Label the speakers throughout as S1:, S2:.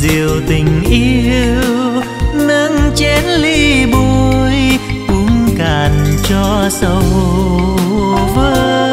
S1: diều tình yêu nâng chén ly bùi uống cạn cho sầu vơi.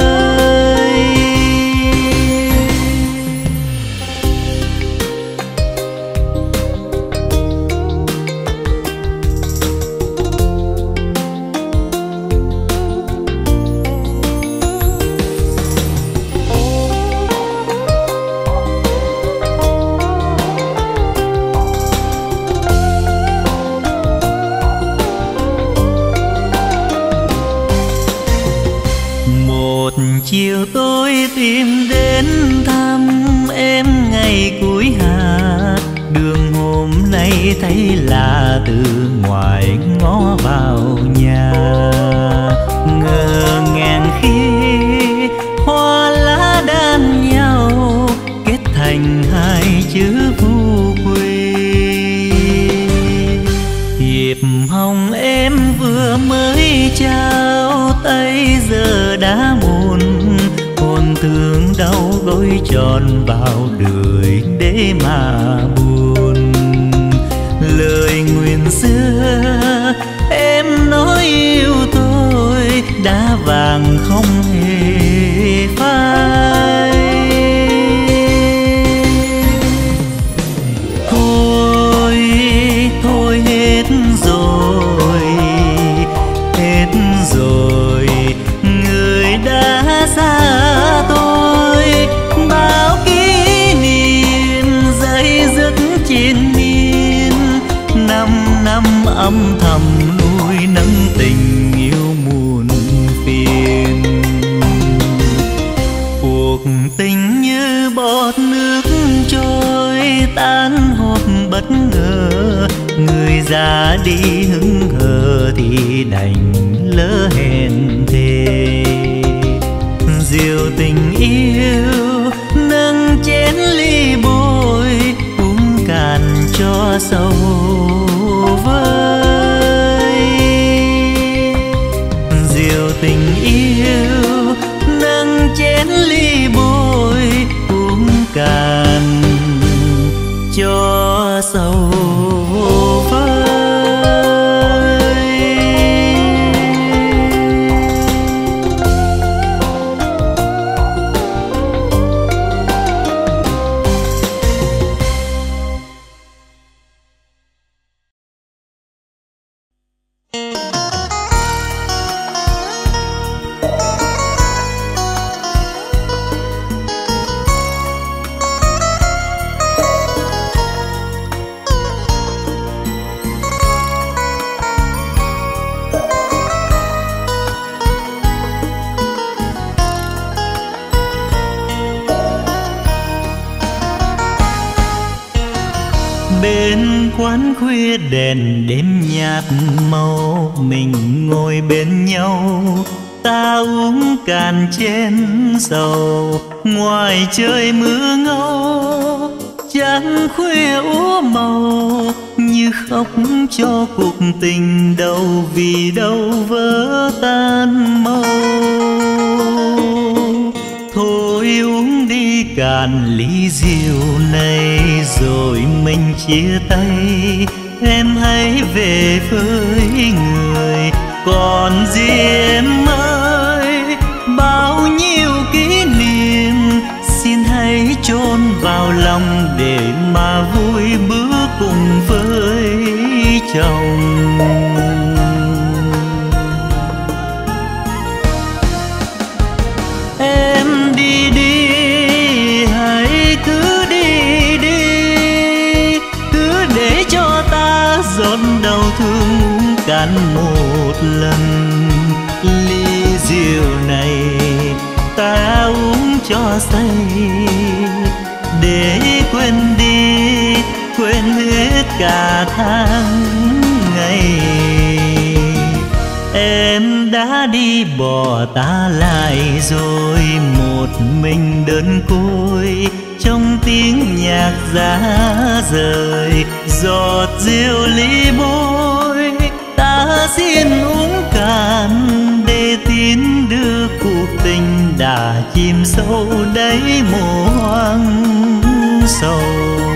S1: ra đi hứng hờ thì đành lỡ hẹn thề. Diều tình yêu nâng chén ly bôi, uống cạn cho sâu. Trong em đi đi, hãy cứ đi đi, cứ để cho ta giọt đau thương cạn một lần. Ly rượu này ta uống cho say, để quên đi, quên hết cả tháng. Đã đi, bỏ ta lại rồi một mình đơn côi. Trong tiếng nhạc giá rời, giọt rượu ly bôi. Ta xin uống cạn để tin đưa cuộc tình đã chìm sâu đáy mồ hoang sầu.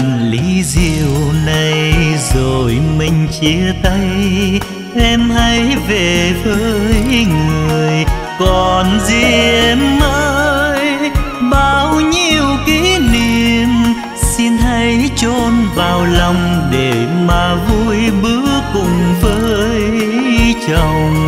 S1: Đi lý ly rượu này rồi mình chia tay. Em hãy về với người còn gì em ơi. Bao nhiêu kỷ niệm, xin hãy chôn vào lòng để mà vui bữa cùng với chồng.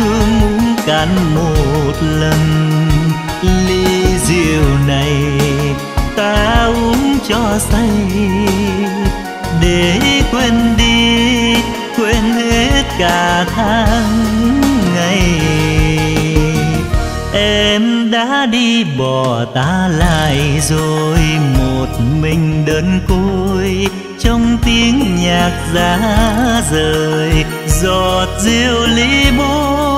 S1: Thương uống cạn một lần. Ly rượu này ta uống cho say. Để quên đi, quên hết cả tháng ngày. Em đã đi bỏ ta lại rồi, một mình đơn côi trong tiếng nhạc giá rời. Giọt rượu ly bôi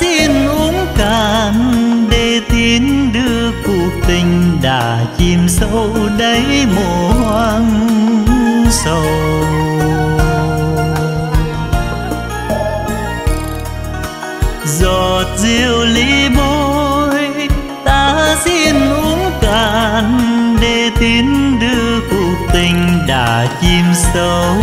S1: xin uống cạn để tin đưa cuộc tình đã chìm sâu đáy mồ hoang sầu. Giọt rượu ly bôi ta xin uống cạn để tin đưa cuộc tình đã chìm sâu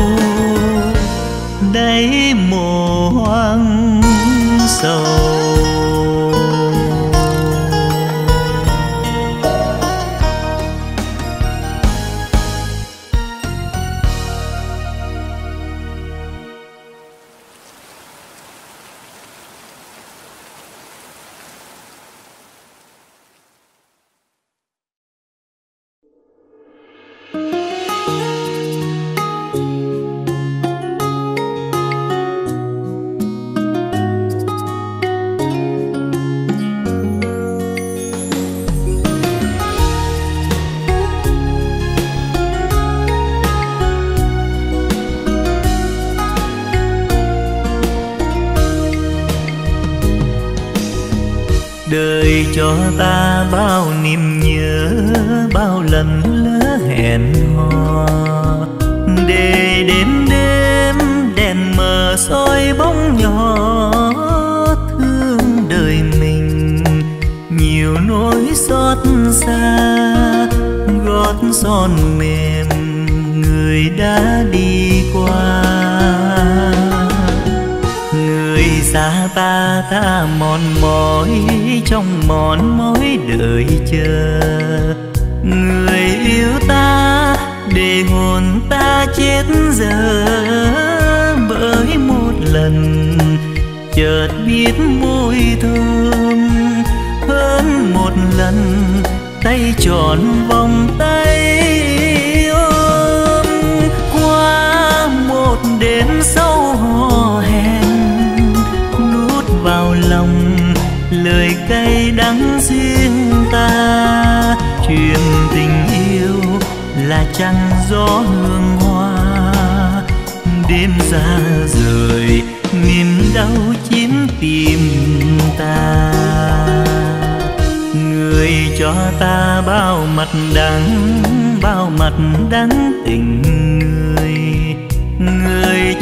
S1: son mềm, người đã đi qua. Người xa ta ta mòn mỏi, trong mòn mỏi đợi chờ. Người yêu ta, để hồn ta chết giờ bởi một lần, chợt biết môi thơm. Hơn một lần, tay tròn vòng một đêm sâu hò hẹn, nuốt vào lòng lời cay đắng riêng ta. Chuyện tình yêu là trăng gió hương hoa, đêm ra rời niềm đau chiếm tìm ta. Người cho ta bao mặt đắng, bao mặt đắng tình người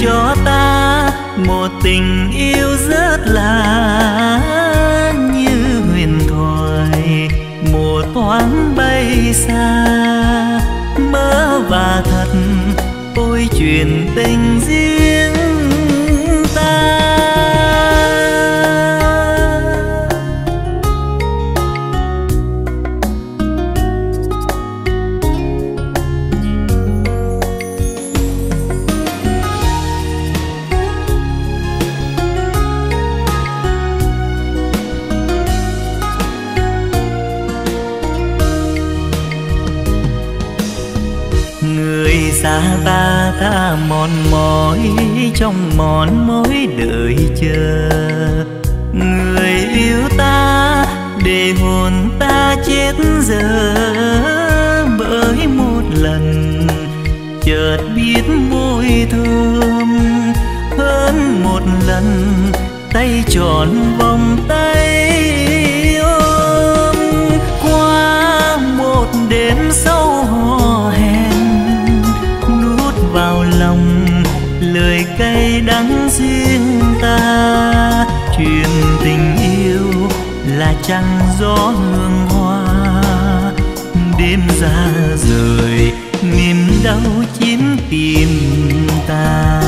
S1: cho ta một tình yêu rất là như huyền thoại. Mùa thoáng bay xa, mơ và thật, ôi chuyện tình riêng ta ta mòn mỏi trong mòn mỏi đợi chờ người yêu ta để hồn ta chết giờ bởi một lần chợt biết môi thơm. Hơn một lần tay tròn vòng tay là trăng gió hương hoa, đêm ra rời, niềm đau chiếm tìm ta.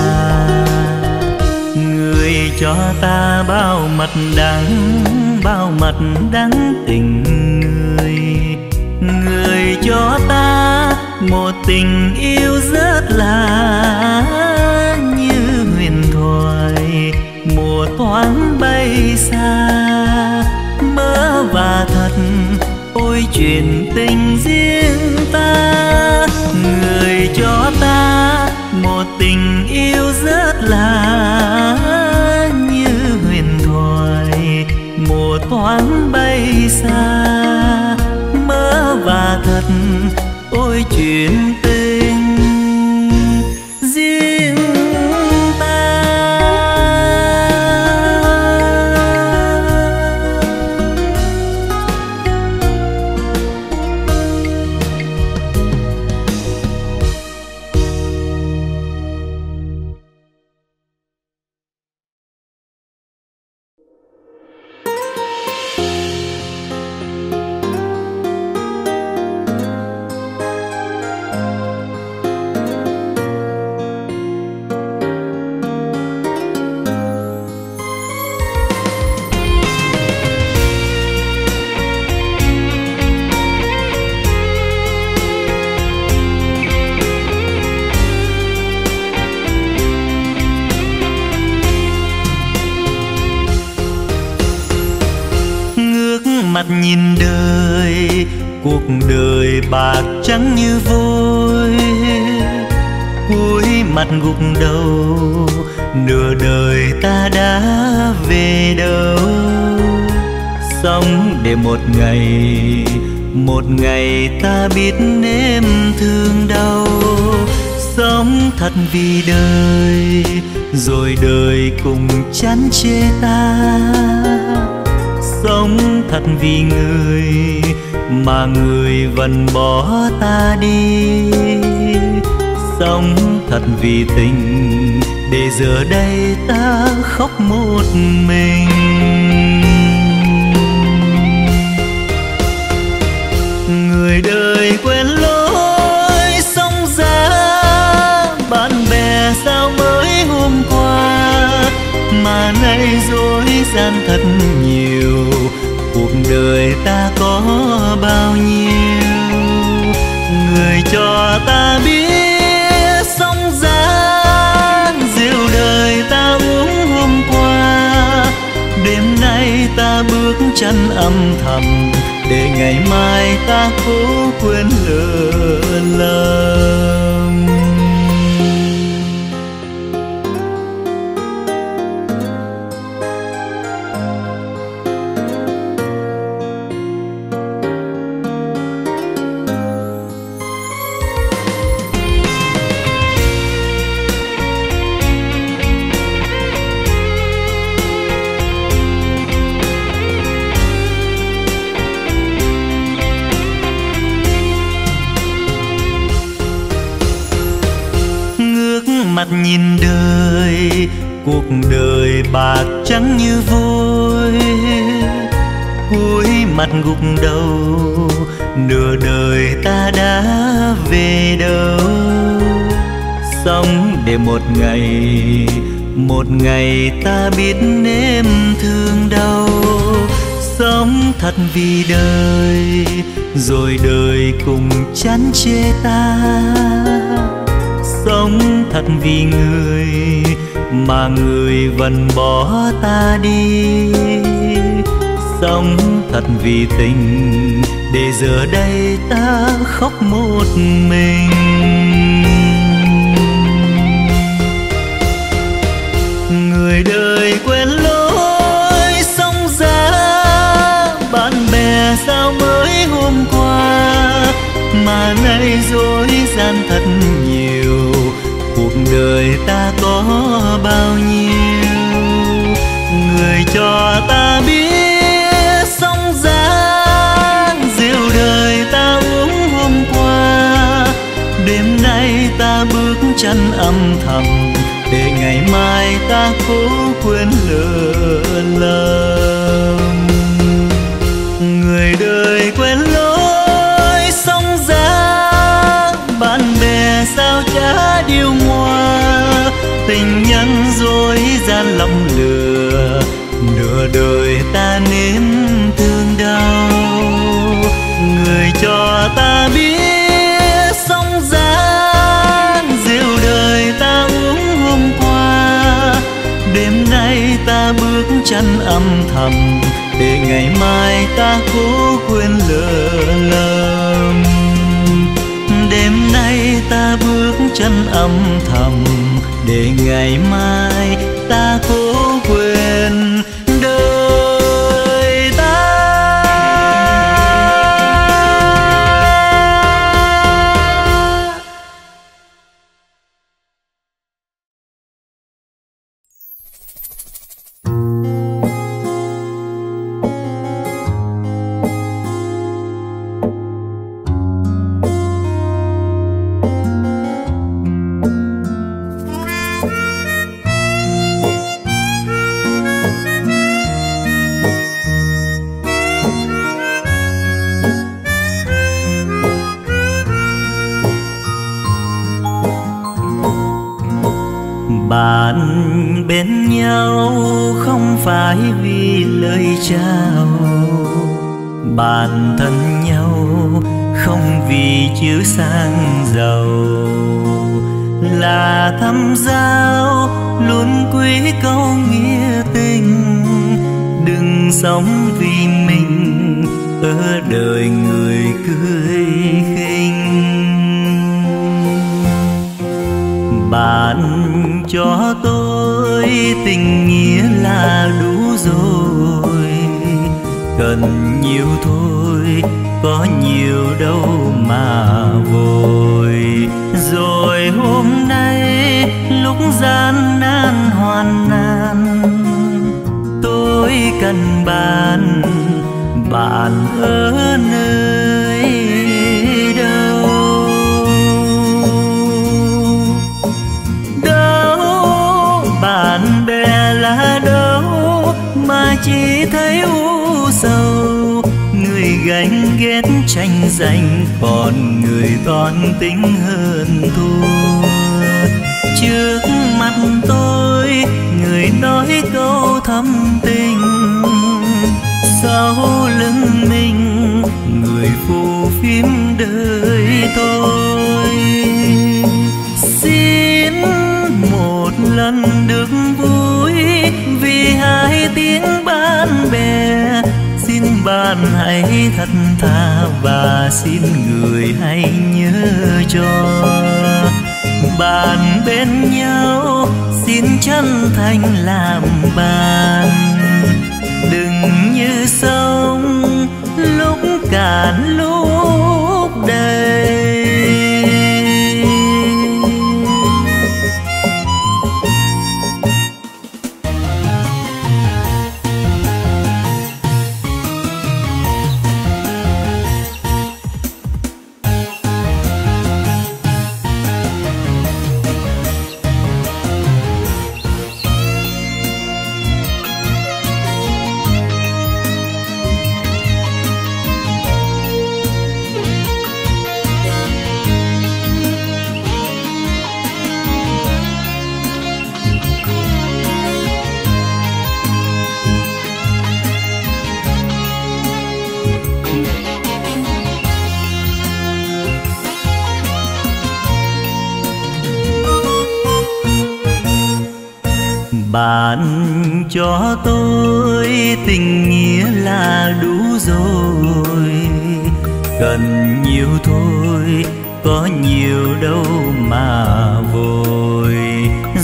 S1: Người cho ta bao mặt đắng, bao mặt đắng tình người. Người cho ta một tình yêu rất là như huyền thoại, mùa thoáng bay xa. Chuyện tình riêng ta, người cho ta một tình yêu rất là như huyền thoại. Mùa thoáng bay xa, mơ và thật, ôi chuyện mặt bạc trắng như vôi, cuối mặt gục đầu, nửa đời ta đã về đâu. Sống để một ngày một ngày ta biết nếm thương đau. Sống thật vì đời, rồi đời cùng chán chê ta. Sống thật vì người mà người vẫn bỏ ta đi. Sống thật vì tình, để giờ đây ta khóc một mình. Người đời quên lối sông giá bạn bè sao mới hôm qua? Mà nay dối gian thật nhiều đời ta có bao nhiêu? Người cho ta biết sóng gian rượu đời ta uống hôm qua. Đêm nay ta bước chân âm thầm, để ngày mai ta cố quên lỡ lời đời bạc trắng như vôi cuối mặt gục đầu, nửa đời ta đã về đâu. Sống để một ngày một ngày ta biết nếm thương đau. Sống thật vì đời, rồi đời cùng chán chê ta. Sống thật vì người mà người vẫn bỏ ta đi. Sống thật vì tình, để giờ đây ta khóc một mình. Người đời quen lối sống ra bạn bè sao mới hôm qua? Mà nay dối gian thật nhiều, cuộc đời ta có bao nhiêu người cho ta biết sóng gian rượu đời ta uống hôm qua đêm nay ta bước chân âm thầm để ngày mai ta cố quên lời. Bước chân âm thầm, để ngày mai ta cố quên lỡ lầm. Đêm nay ta bước chân âm thầm, để ngày mai ta cố bạn bè là đâu mà chỉ thấy u sầu. Người gánh ghét tranh giành còn người toan tính hơn thua trước mặt tôi, người nói câu thâm tình. Sau lưng mình, người phù phim đời tôi. Xin một lần ban bạn hãy thật tha và xin người hãy nhớ cho. Bạn bên nhau xin chân thành làm bạn. Đừng như sông lúc cạn lúc thôi, có nhiều đâu mà vội.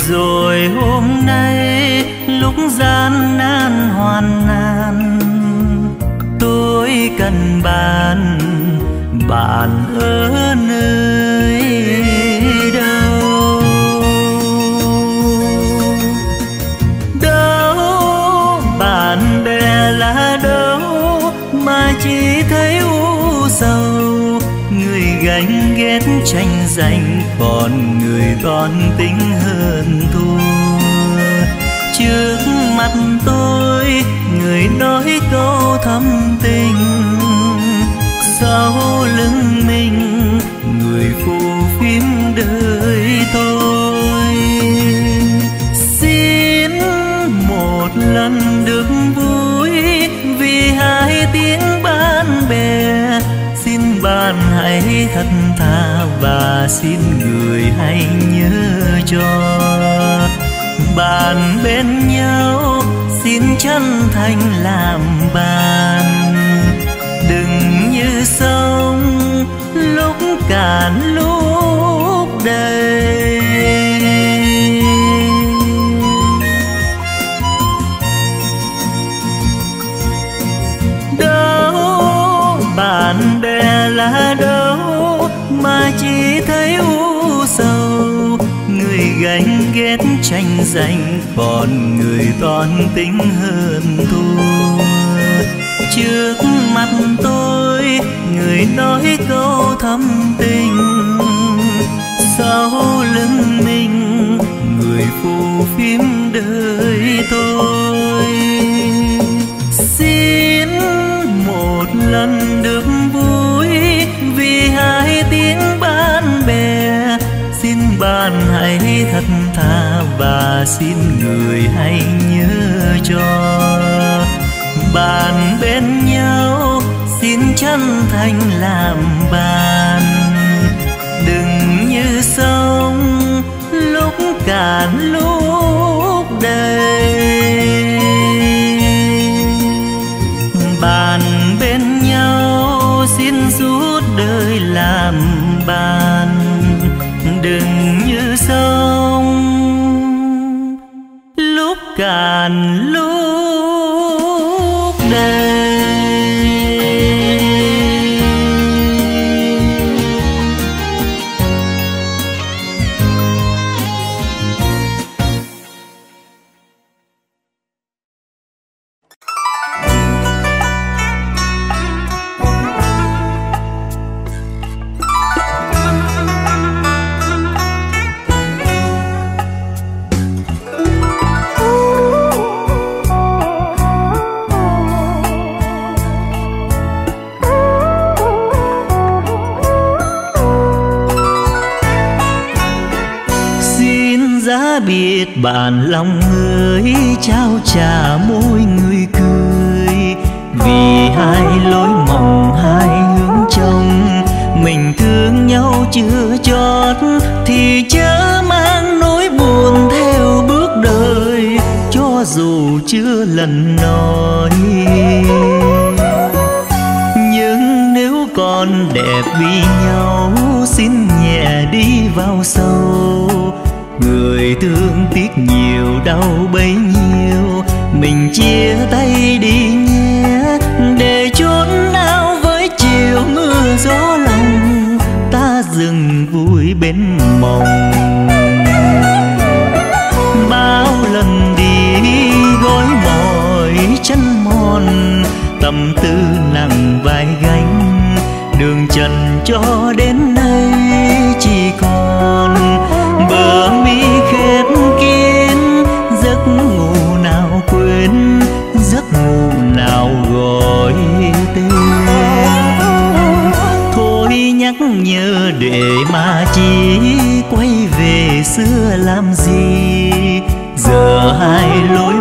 S1: Rồi hôm nay, lúc gian nan hoàn nan, tôi cần bạn bạn ở nơi tranh giành còn người toan tính hơn thua. Trước mặt tôi, người nói câu thâm tình. Sau lưng mình, người phù phiếm đời tôi. Xin một lần được vui vì hai tiếng bạn bè. Xin bạn hãy thật và xin người hãy nhớ cho. Bạn bên nhau xin chân thành làm bạn. Đừng như sông, lúc cạn lúc danh còn người toan tính hơn thua trước mặt tôi, người nói câu thâm tình. Sau lưng mình, người phù phiếm đời tôi. Và xin người hãy nhớ cho. Bạn bên nhau, xin chân thành làm bạn. Đừng như sông lúc cạn lúc non, tâm tư nặng vai gánh. Đường trần cho đến nay chỉ còn bờ mi khép kín. Giấc ngủ nào quên, giấc ngủ nào gọi tên. Thôi nhắc nhớ để mà chỉ quay về xưa làm gì. Giờ hai lối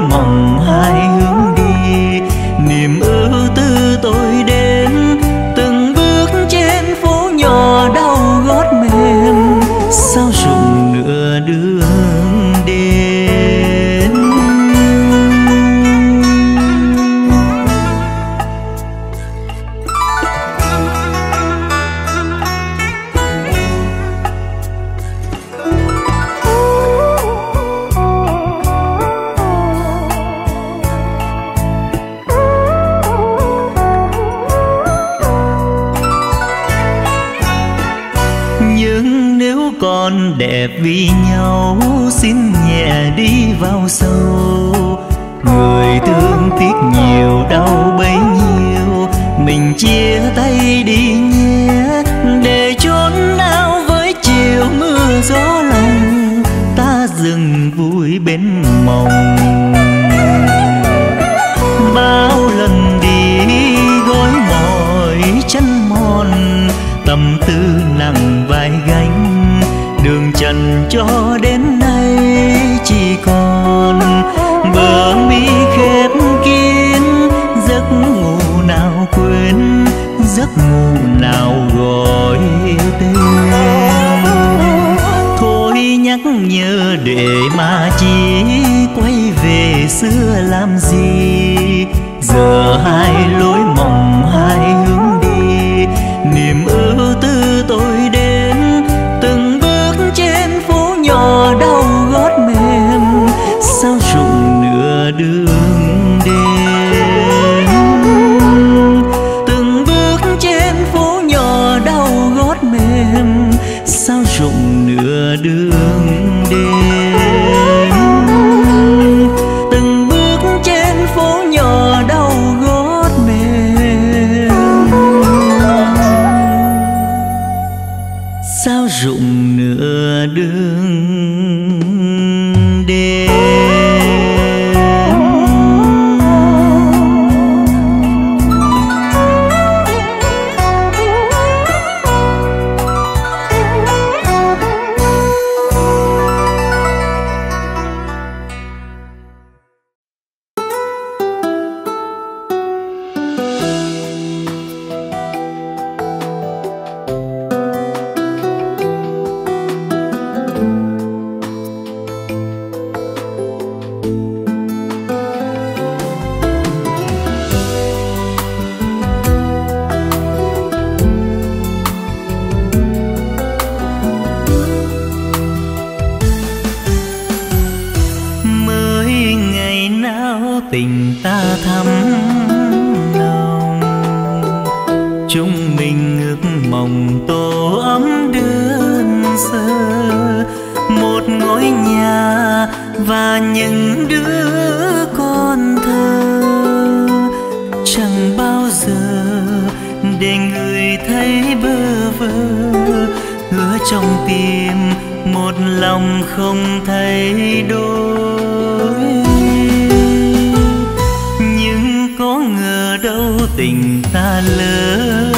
S1: đâu tình ta lỡ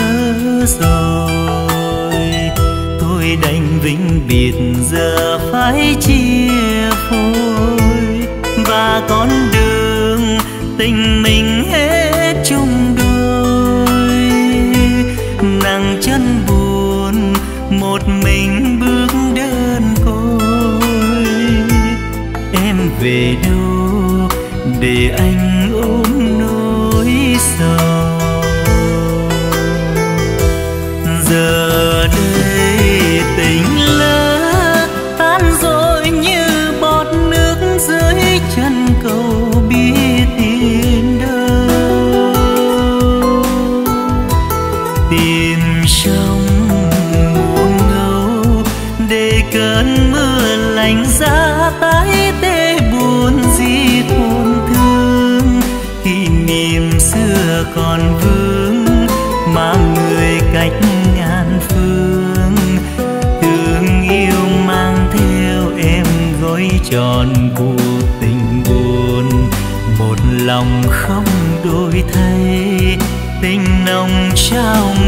S1: rồi. Tôi đành vĩnh biệt, giờ phải chia phôi. Và con đường tình mình hết
S2: 笑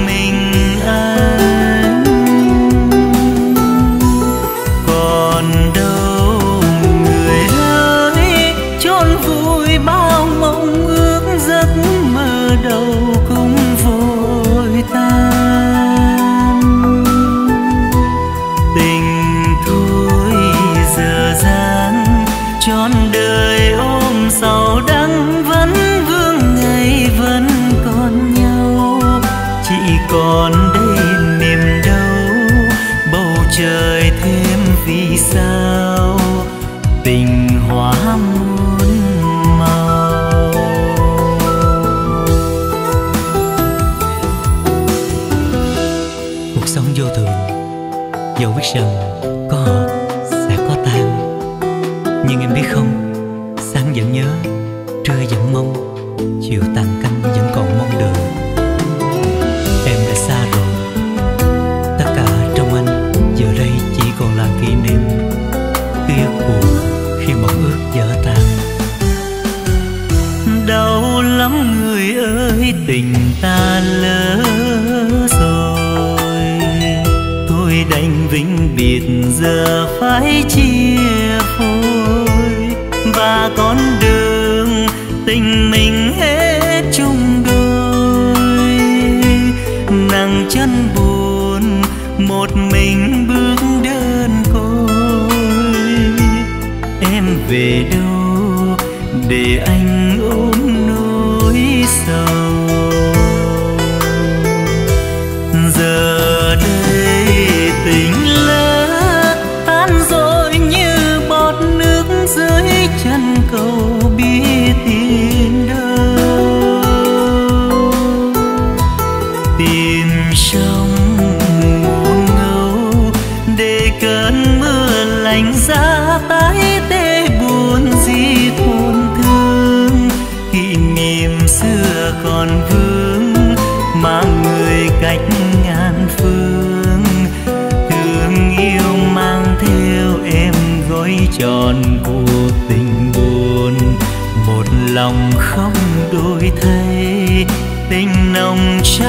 S2: vô thường. Dẫu biết rằng có hợp sẽ có tan. Nhưng em biết không, sáng vẫn nhớ, trưa vẫn mong, chiều tàn
S1: cánh. phải chi. 悄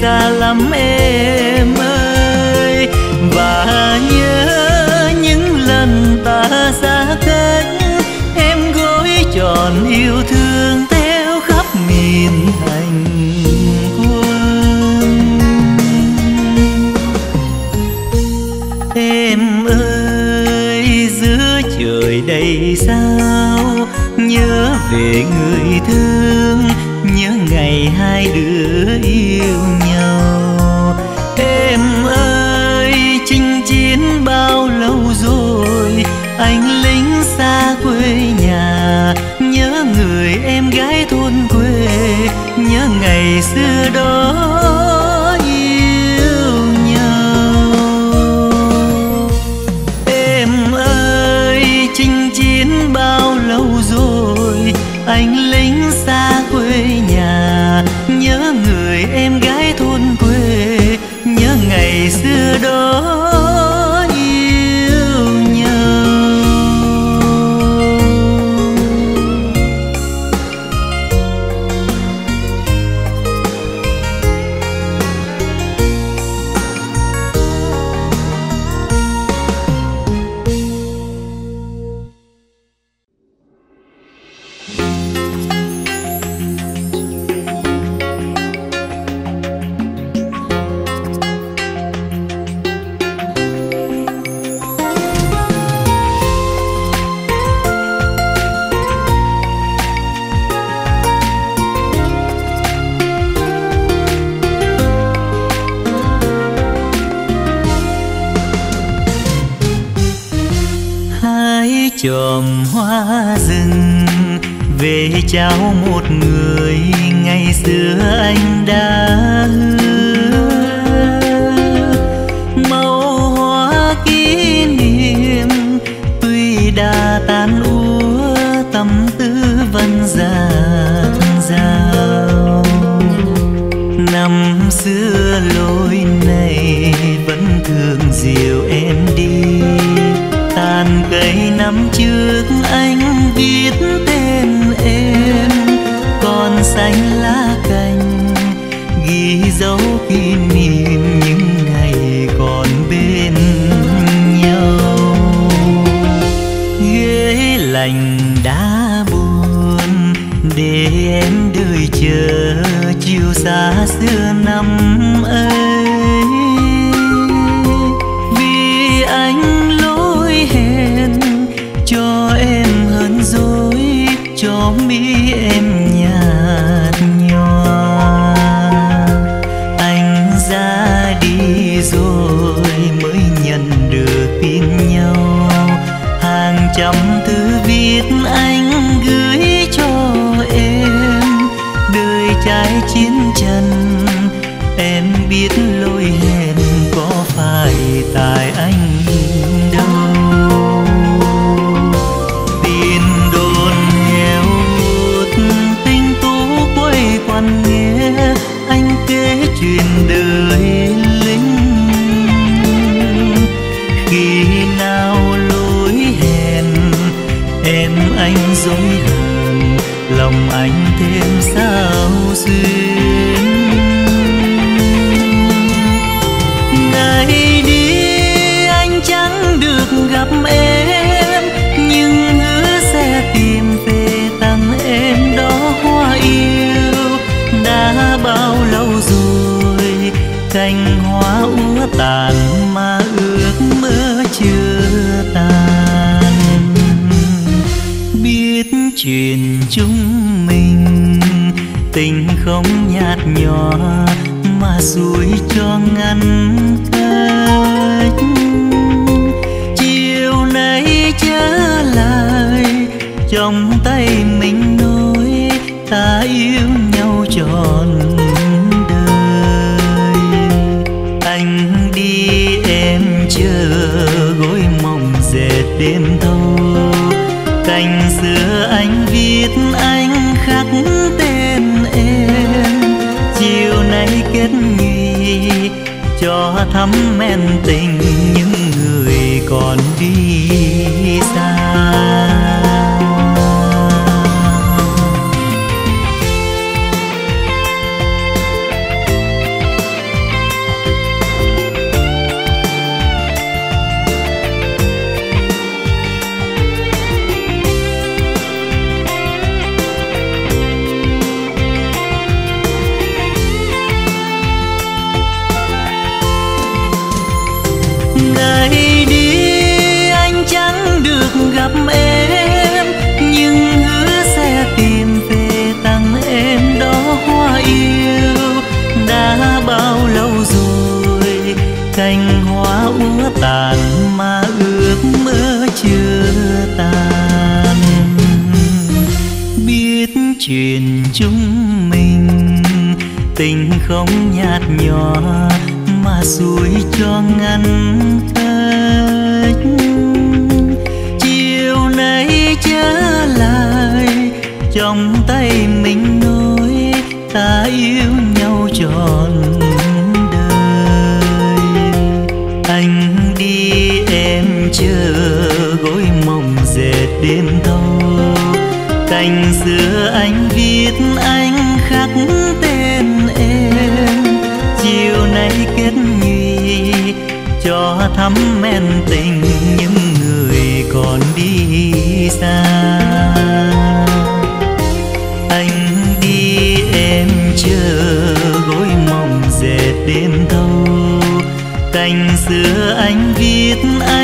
S1: xa lắm em ơi. Và nhớ những lần ta xa cách, em gối tròn yêu thương theo khắp miền thành quân. Em ơi, giữa trời đầy sao, nhớ về người thương, nhớ ngày hai đứa Gizli úa tàn mà ước mơ chưa tàn biết chuyện chúng mình, tình không nhạt nhòa mà xuôi cho ngăn cách. Chiều nay trở lại, trong tay mình nói ta yêu đêm thâu. Cành xưa anh viết, anh khắc tên em. Chiều nay kết nhụy cho thắm men tình những người còn đi xa. Chuyện chúng mình. Tình không nhạt nhòa mà xuôi cho ngăn cách chiều nay trở lại, trong tay mình nói ta yêu nhau trọn đời. Anh đi em chờ gối mộng dệt đêm thâu anh viết anh khắc tên em. Chiều nay kết nhụy cho thắm men tình những người còn đi xa. Anh đi em chờ gối mộng dệt đêm thâu. Cành xưa anh viết anh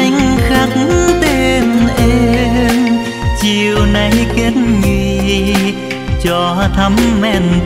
S1: cho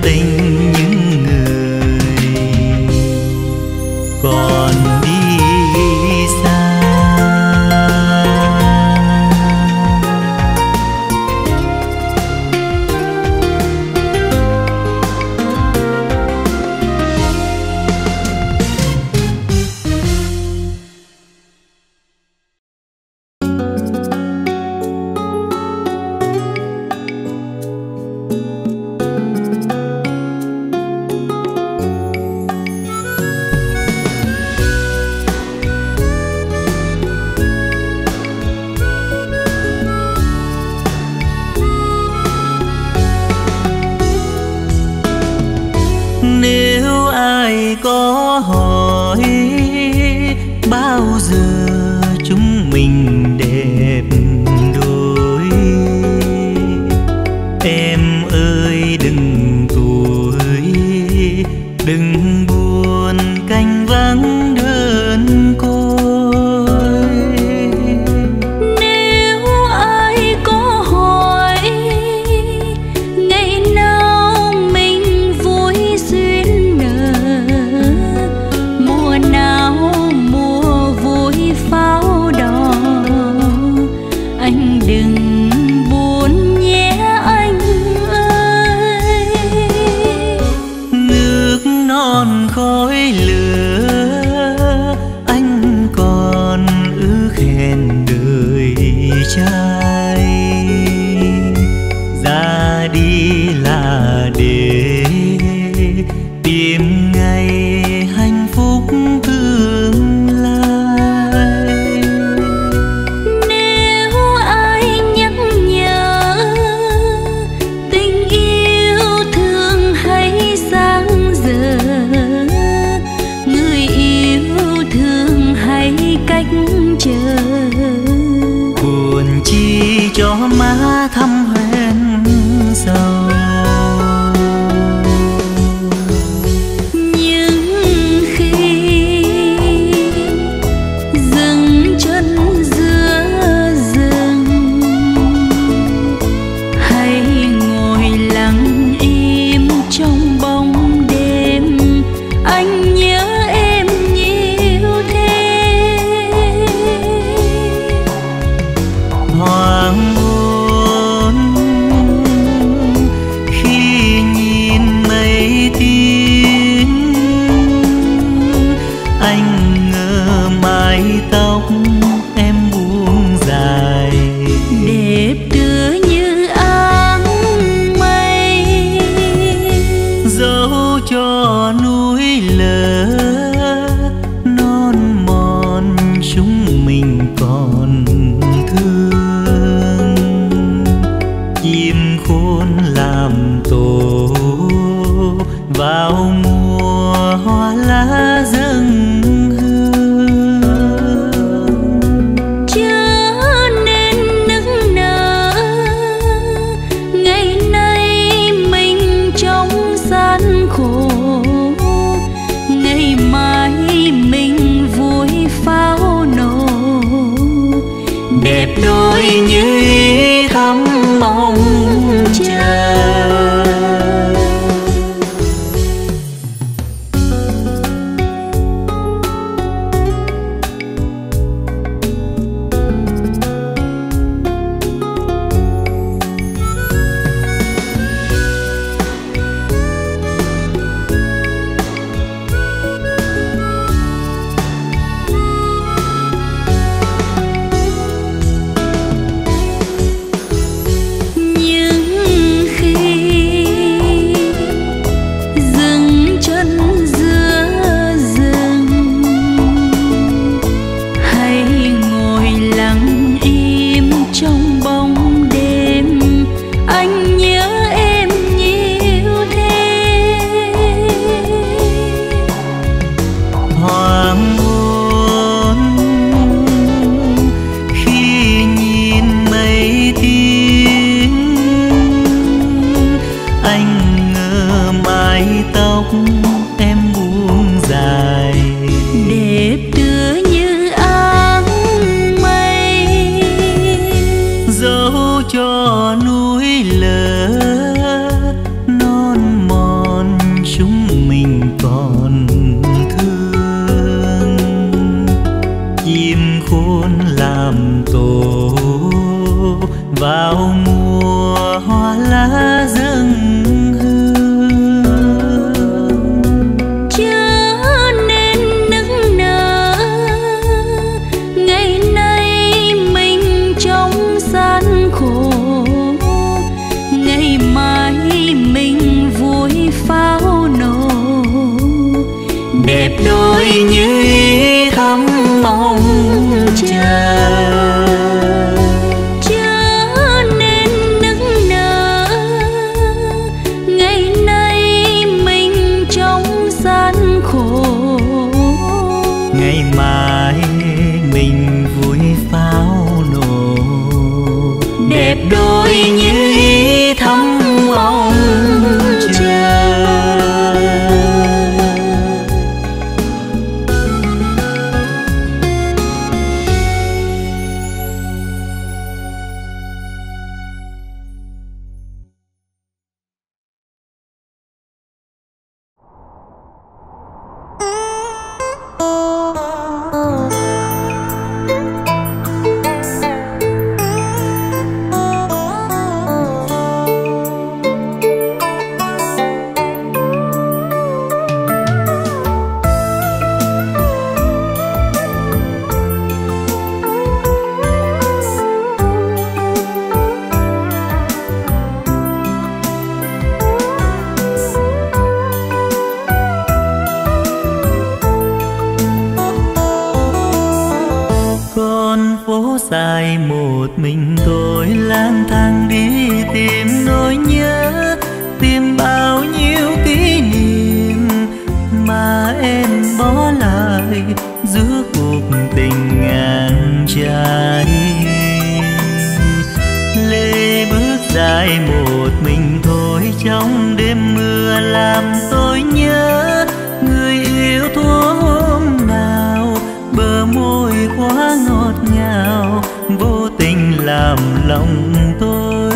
S1: làm lòng tôi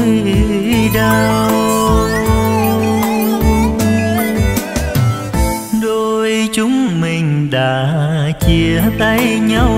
S1: đau. Đôi chúng mình đã chia tay nhau.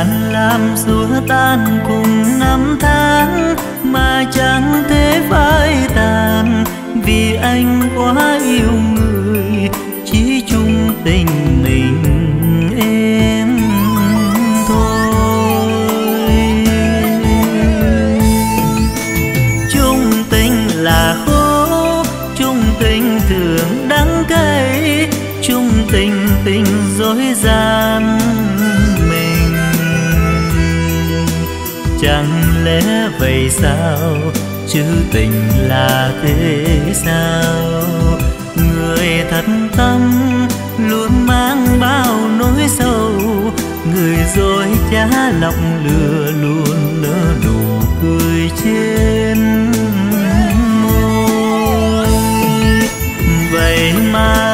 S1: Thời gian làm xua tan cùng năm tháng, mà chẳng thể phai tàn vì anh quá yêu người, chỉ chung tình lẽ vậy sao chứ tình là thế sao? Người thật tâm luôn mang bao nỗi sâu người dối trá lòng lừa luôn nở nụ cười trên môi. Vậy mà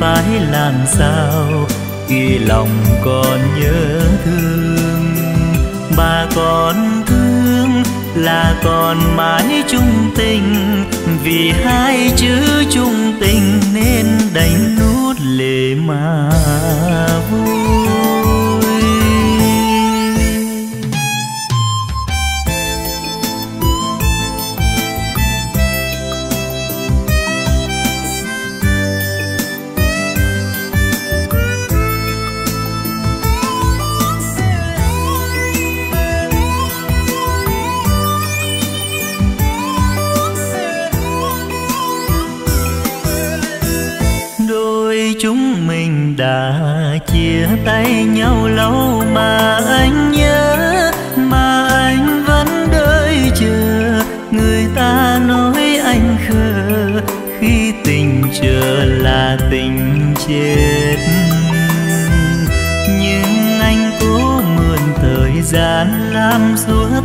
S1: phải làm sao, khi lòng còn nhớ thương. Bà còn thương là còn mãi chung tình, vì hai chữ chung tình nên đánh nút lệ mà vui.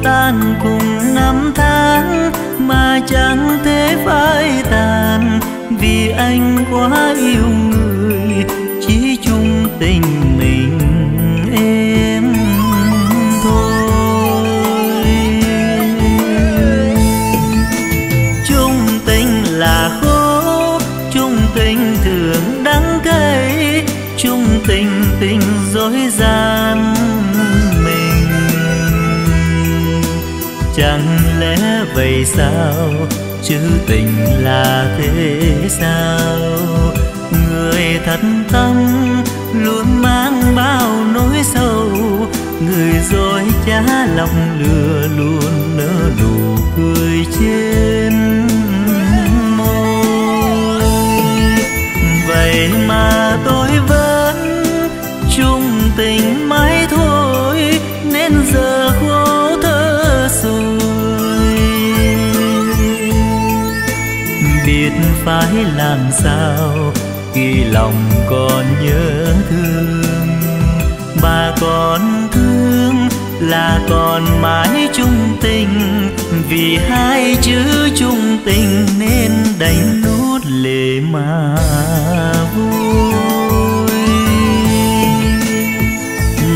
S1: Tan cùng năm tháng mà chẳng thể phai tàn vì anh quá yêu người vậy sao? Chứ tình là thế sao? Người thật tâm luôn mang bao nỗi sâu người dối trá lòng lừa luôn nở nụ cười trên. Phải làm sao khi lòng còn nhớ thương? Bà còn thương là còn mãi chung tình, vì hai chữ chung tình nên đành nuốt lệ mà vui.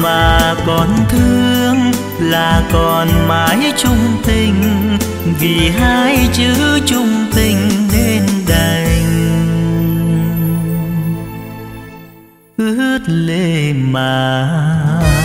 S1: Mà còn thương là còn mãi chung tình, vì hai chữ chung ướt lệ mà.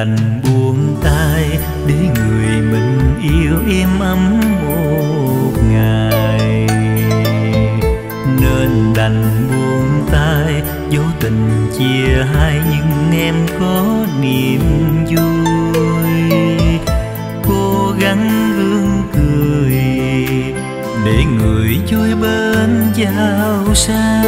S1: đành buông tay để người mình yêu im ấm một ngày. Nên đành buông tay dấu tình chia hai nhưng em có niềm vui. Cố gắng gương cười để người vui bên giao xa.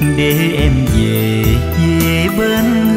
S1: để em về về bên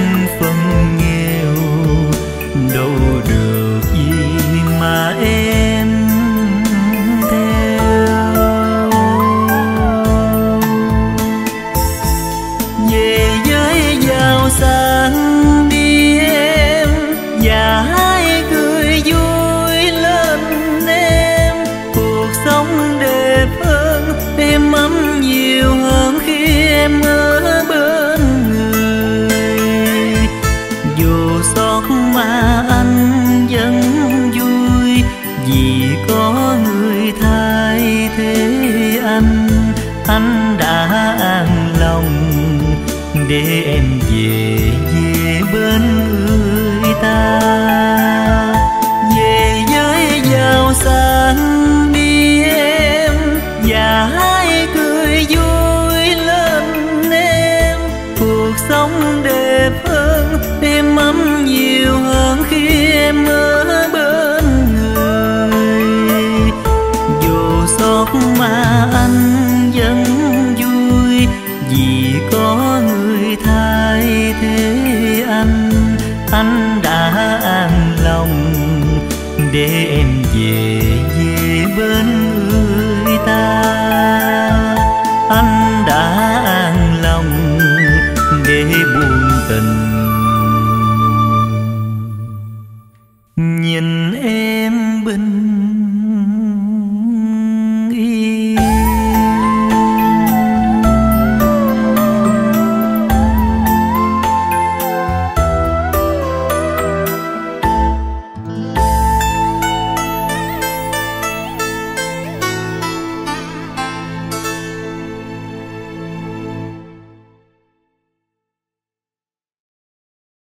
S1: 风风